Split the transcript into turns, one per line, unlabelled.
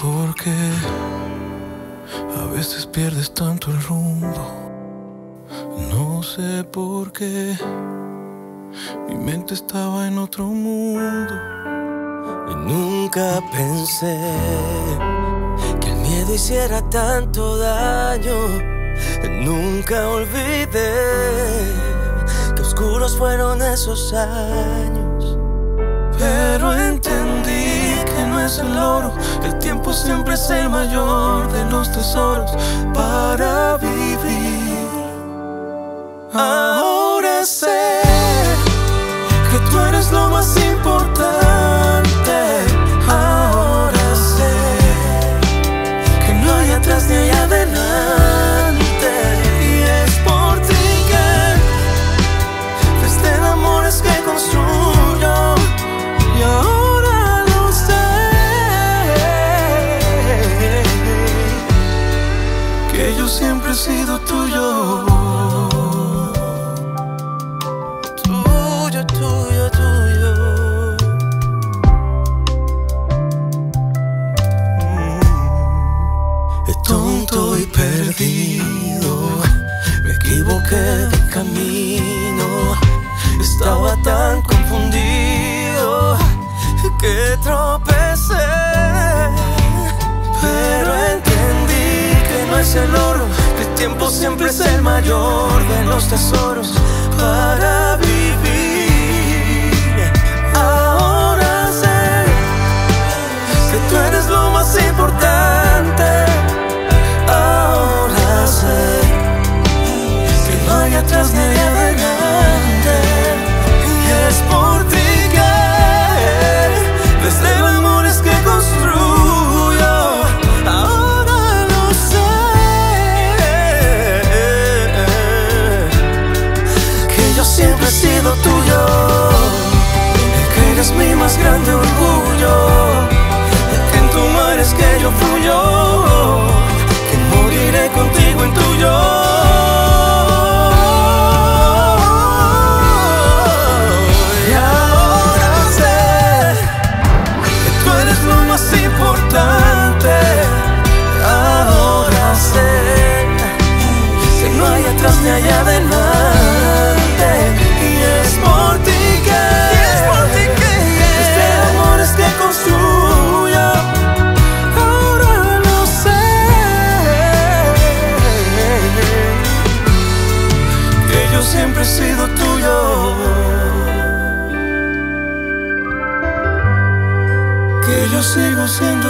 por qué a veces pierdes tanto el rumbo. No sé por qué mi mente estaba en otro mundo.
Y nunca pensé que el miedo hiciera tanto daño. Nunca olvidé que oscuros fueron esos años.
El oro, el tiempo siempre es el mayor de los tesoros para vivir. Ahora sé que tú eres lo más importante. Siempre he sido tuyo.
Tuyo, tuyo, tuyo.
Mm. Tonto y perdido, me equivoqué de camino. Estaba tan confundido que tropecé. Siempre es el mayor de los tesoros más grande orgullo. Que en tu mar es que yo fluyo. Que